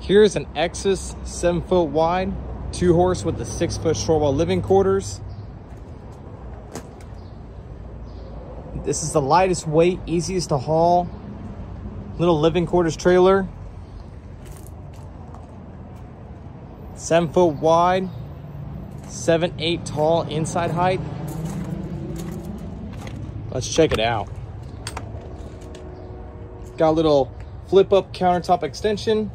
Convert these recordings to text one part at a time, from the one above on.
Here's an Exiss 7 foot wide, two horse with the 6 foot short wall living quarters. This is the lightest weight, easiest to haul, little living quarters trailer. Seven foot wide, seven, eight tall inside height. Let's check it out. Got a little flip up countertop extension.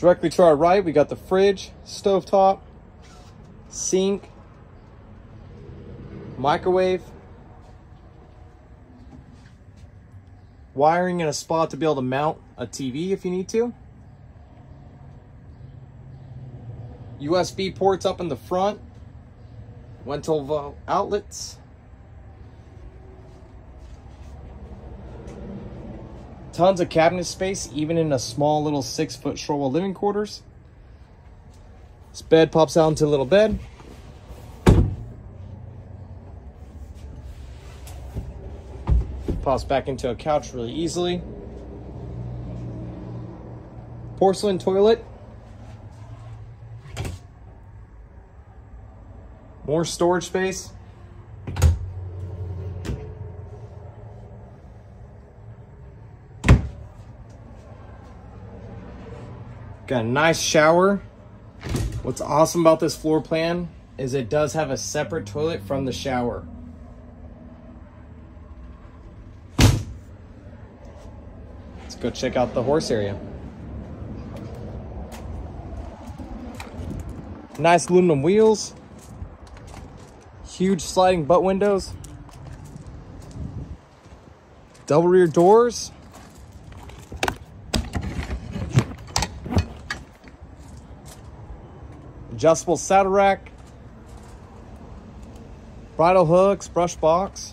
Directly to our right, we got the fridge, stove top, sink, microwave, wiring in a spot to be able to mount a TV if you need to. USB ports up in the front, rental outlets. Tons of cabinet space, even in a small little six foot short wall living quarters. This bed pops out into a little bed. Pops back into a couch really easily. Porcelain toilet. More storage space. Got a nice shower. What's awesome about this floor plan is it does have a separate toilet from the shower. Let's go check out the horse area. Nice aluminum wheels. Huge sliding butt windows. Double rear doors. Adjustable saddle rack. Bridle hooks, brush box.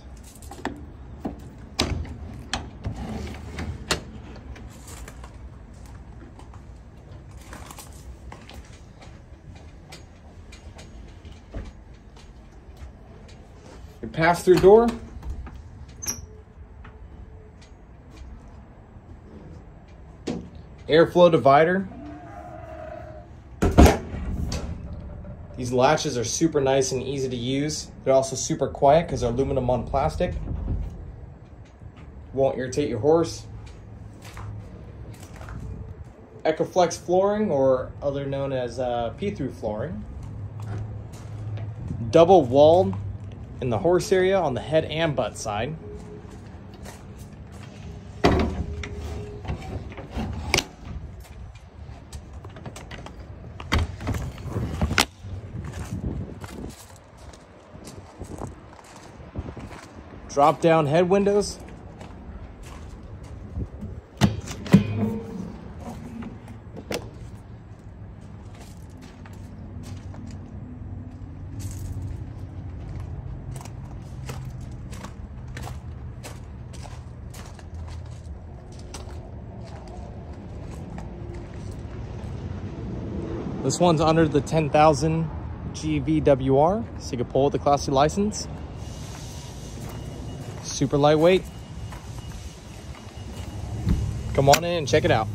Your pass-through door. Airflow divider. These latches are super nice and easy to use. They're also super quiet because they're aluminum on plastic. Won't irritate your horse. Ecoflex flooring, or other known as uh, P-through flooring. Double walled in the horse area on the head and butt side. Drop down head windows. This one's under the 10,000 GVWR, so you can pull with the Class C license. Super lightweight. Come on in and check it out.